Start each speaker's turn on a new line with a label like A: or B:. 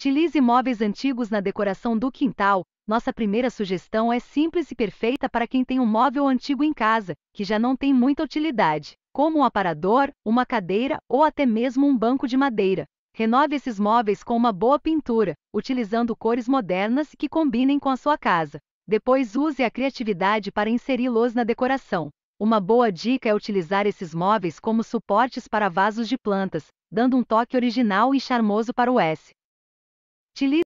A: Utilize móveis antigos na decoração do quintal. Nossa primeira sugestão é simples e perfeita para quem tem um móvel antigo em casa, que já não tem muita utilidade, como um aparador, uma cadeira ou até mesmo um banco de madeira. Renove esses móveis com uma boa pintura, utilizando cores modernas que combinem com a sua casa. Depois use a criatividade para inseri-los na decoração. Uma boa dica é utilizar esses móveis como suportes para vasos de plantas, dando um toque original e charmoso para o S. Utilize